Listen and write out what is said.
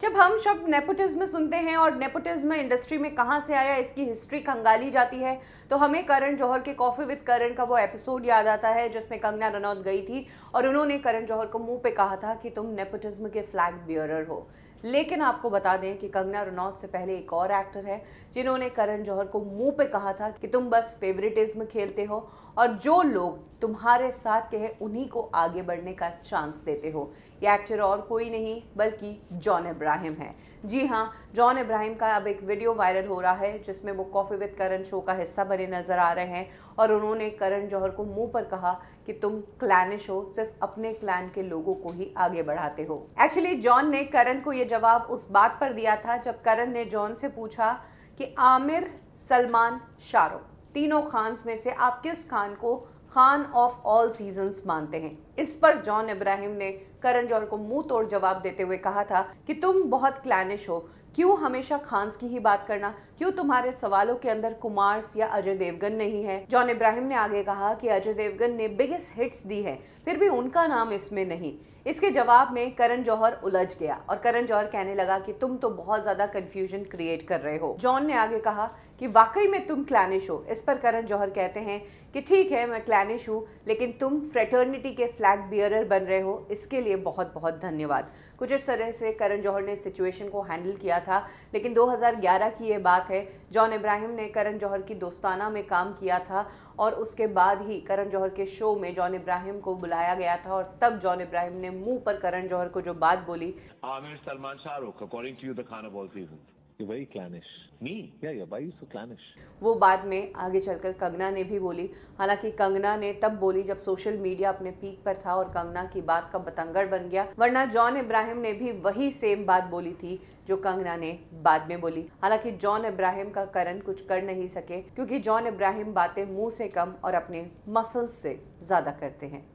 जब हम शब्द नेपोटिज्म सुनते हैं और नेपोटिज्म इंडस्ट्री में कहाँ से आया, इसकी हिस्ट्री खंगाली जाती है तो हमें करण जौहर के कॉफ़ी विद करण का वो एपिसोड याद आता है, जिसमें कंगना रनौत गई थी और उन्होंने करण जौहर को मुँह पे कहा था कि तुम नेपोटिज्म के फ्लैग बियरर हो। लेकिन आपको बता दें कि कंगना रनौत से पहले एक और एक्टर है, जिन्होंने करण जौहर को मुँह पे कहा था कि तुम बस फेवरेटिज्म खेलते हो और जो लोग तुम्हारे साथ के हैं, उन्हीं को आगे बढ़ने का चांस देते हो। ये एक्टर और कोई नहीं, बल्कि जॉन इब्राहिम है। जी हाँ जॉन इब्राहिम का अब एक वीडियो वायरल हो रहा है, जिसमें वो कॉफ़ी विद करण शो का हिस्सा बने नज़र आ रहे हैं और उन्होंने करण जौहर को मुँह पर कहा कि तुम क्लैनिश हो, सिर्फ़ अपने क्लैन के लोगों को ही आगे बढ़ाते हो। एक्चुअली जॉन ने करण को ये जवाब उस बात पर दिया था जब करण ने जॉन से पूछा कि आमिर, सलमान, शाहरुख तीनों खान्स में से आप किस खान को खान ऑफ़ ऑल सीजन्स मानते हैं? इस पर जॉन इब्राहिम ने करण जौहर को मुँह तोड़ जवाब देते हुए कहा था कि तुम बहुत क्लैनिश हो। क्यों हमेशा खान्स की ही बात करना? क्यों तुम्हारे सवालों के अंदर कुमार्स या अजय देवगन नहीं है? जॉन इब्राहिम ने आगे कहा कि अजय देवगन ने बिगेस्ट हिट्स दी है, फिर भी उनका नाम इसमें नहीं। इसके जवाब में करण जौहर उलझ गया और करण जौहर कहने लगा कि तुम तो बहुत ज़्यादा कंफ्यूजन क्रिएट कर रहे हो। जॉन ने आगे कहा कि वाकई में तुम क्लैनिश हो। इस पर करण जौहर कहते हैं कि ठीक है, मैं क्लैनिश हूँ, लेकिन तुम फ्रेटर्निटी के फ्लैग बियरर बन रहे हो। इसके लिए बहुत बहुत धन्यवाद कुछ इस तरह से करण जौहर ने सिचुएशन को हैंडल किया था, लेकिन 2011 की ये बात है, जॉन इब्राहिम ने करण जौहर की दोस्ताना में काम किया था और उसके बाद ही करण जौहर के शो में जॉन इब्राहिम को बुलाया गया था और तब जॉन इब्राहिम ने मुँह पर करण जौहर को जो बात बोली, Aamir Salman Shahrukh according to the खाना of all seasons. You're very clannish. Me? Yeah, yeah. Why are you so clannish? वो बाद में आगे चलकर कंगना ने भी बोली हालाँकि कंगना ने तब बोली जब सोशल मीडिया अपने पीक पर था और कंगना की बात का बतंगड़ बन गया वरना जॉन इब्राहिम ने भी वही सेम बात बोली थी जो कंगना ने बाद में बोली हालाँकि जॉन इब्राहिम का करण कुछ कर नहीं सके क्योंकि जॉन इब्राहिम बातें मुँह से कम और अपने मसल्स से ज़्यादा करते हैं